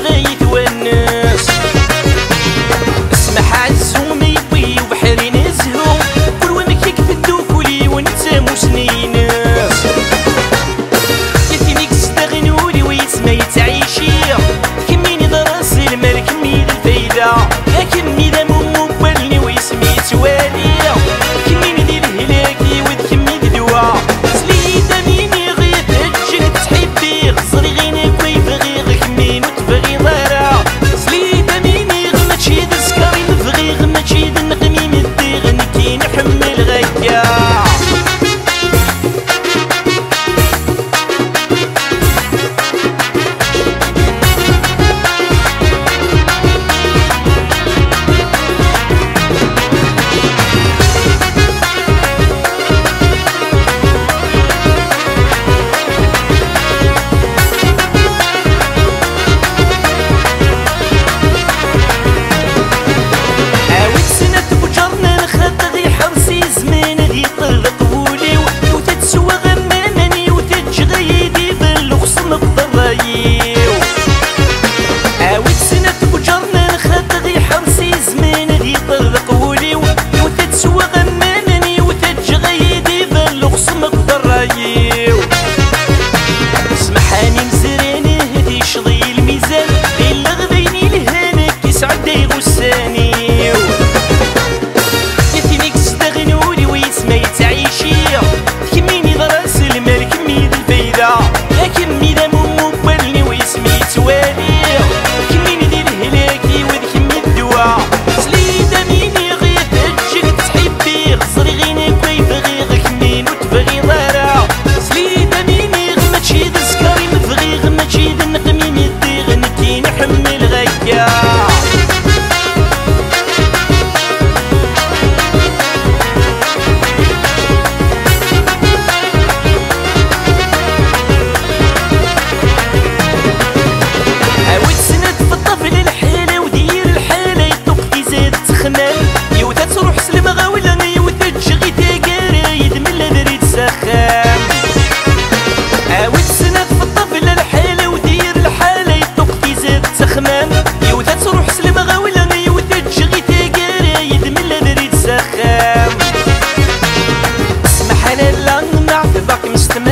Even You. used